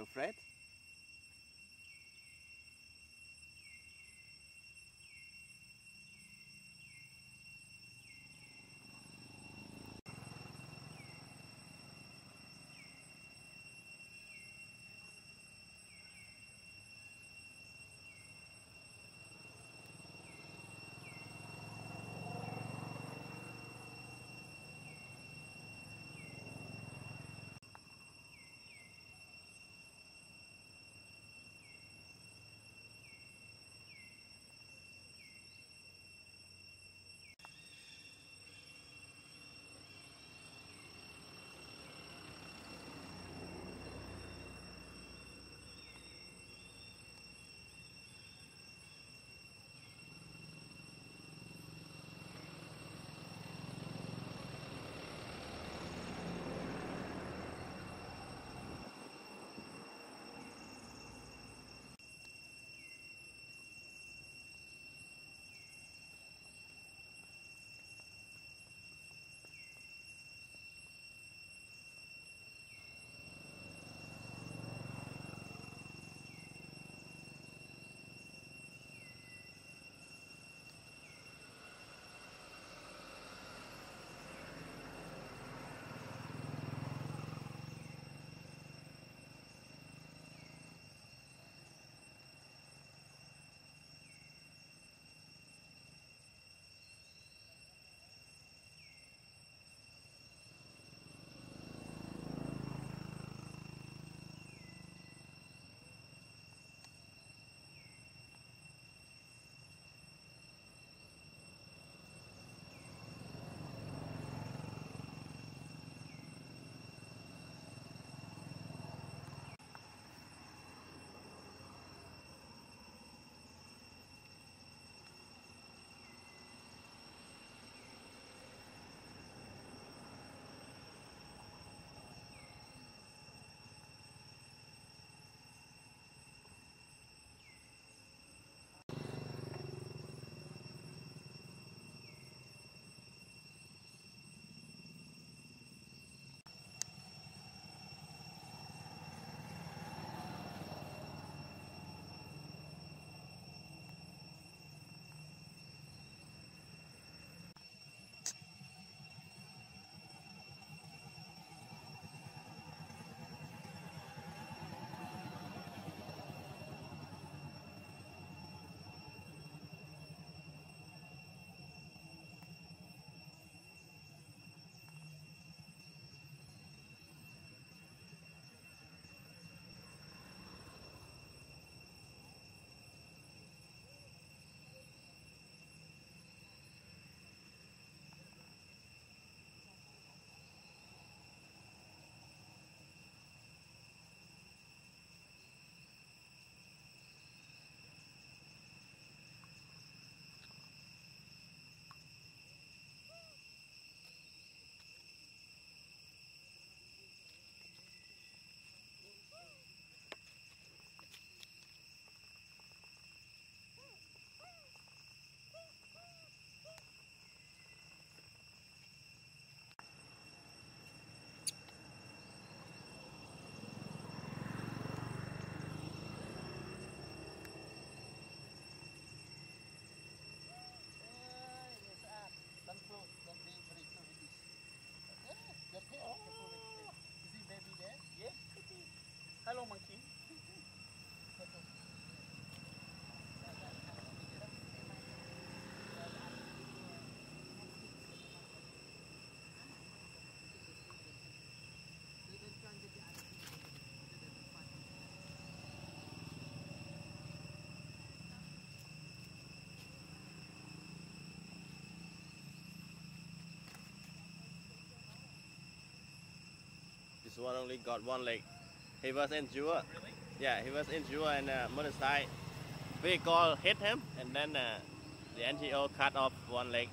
your Fred? One only got one leg. He was injured. Really? Yeah, he was injured and uh, motorcycle vehicle hit him and then uh, the NGO cut off one leg.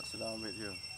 What's wrong with you?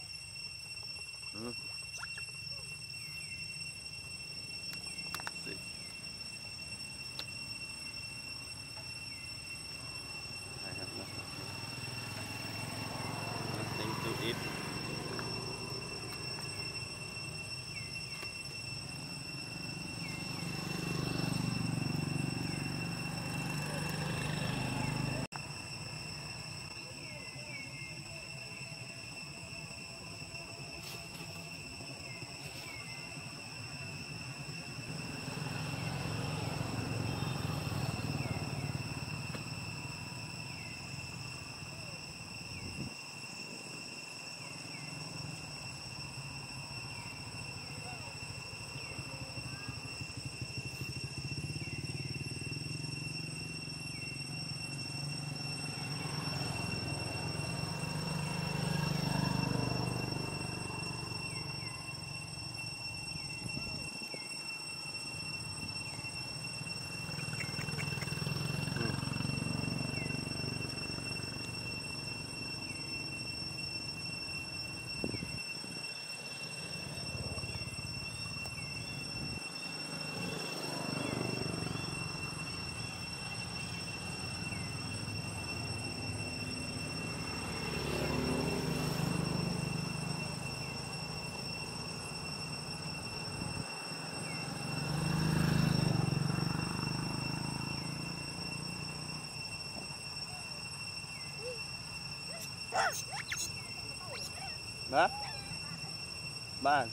Đó. Ba.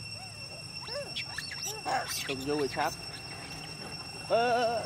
Tùng vui sắp ơ.